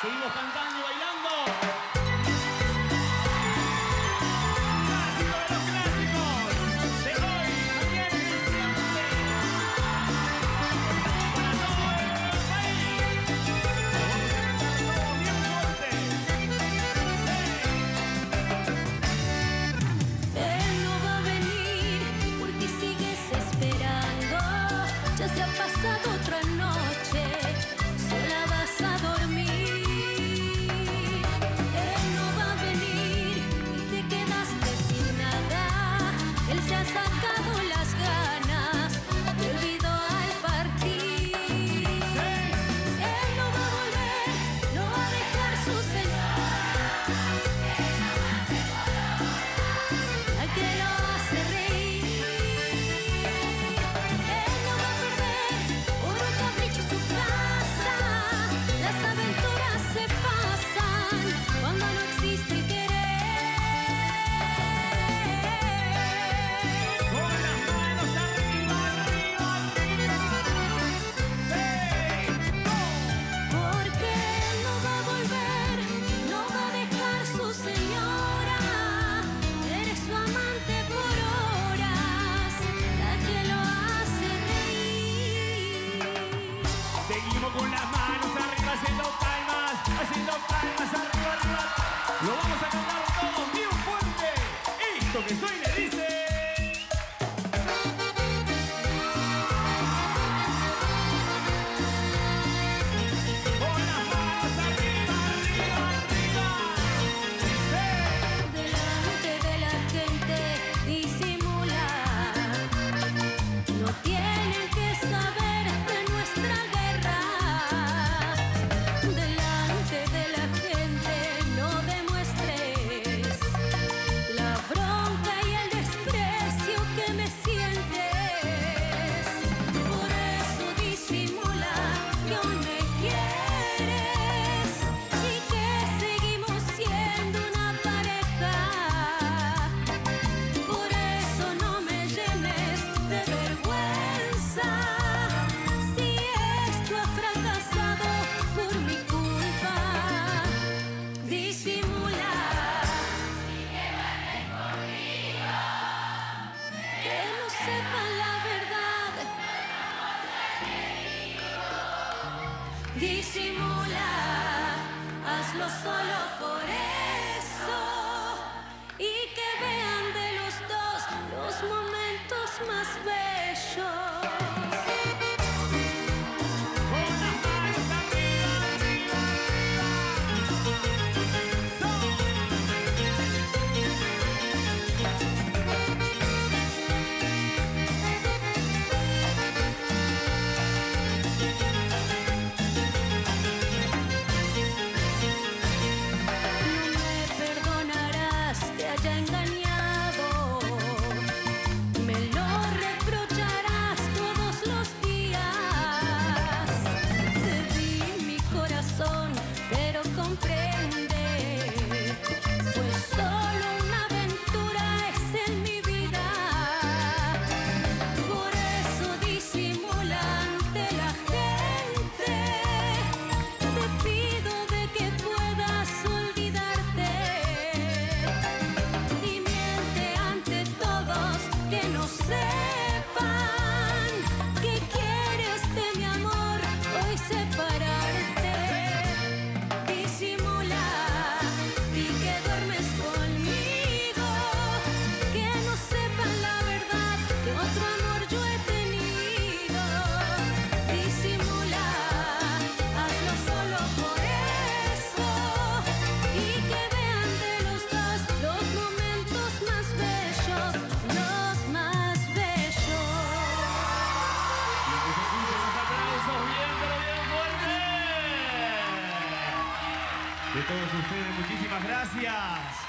Seguimos cantando y bailando. Clásico de los clásicos. De hoy, aquí en el seance. ¡Buenas noches! ¡Seis! ¡Oh, bien. Él no va a venir porque sigues esperando. Ya se ha pasado otro enojo. esto que soy sepan la verdad. Disimula, hazlo solo por de todos ustedes. Muchísimas gracias.